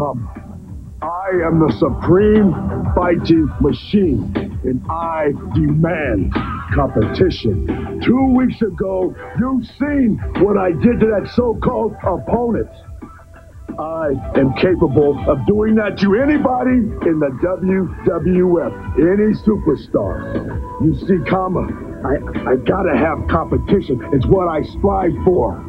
Kama. I am the supreme fighting machine, and I demand competition. Two weeks ago, you've seen what I did to that so-called opponent. I am capable of doing that to anybody in the WWF, any superstar. You see, Kama, I, I gotta have competition. It's what I strive for.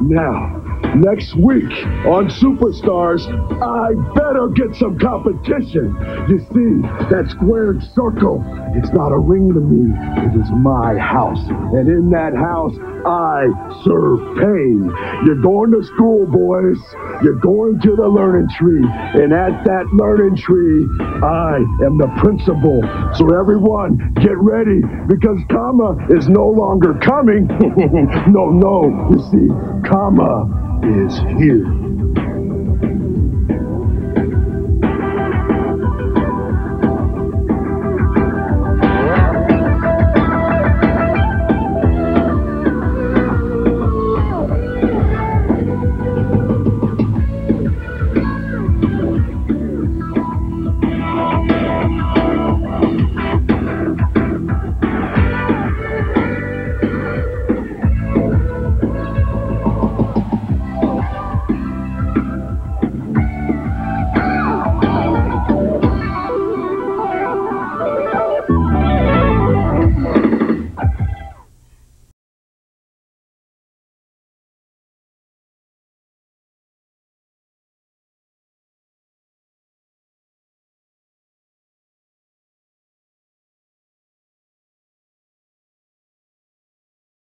Now, next week on Superstars, I better get some competition. You see, that squared circle, it's not a ring to me. It is my house. And in that house, I serve pain. You're going to school, boys. You're going to the learning tree. And at that learning tree, I am the principal. So everyone, get ready because Kama is no longer coming. no, no. You see, Kama is here.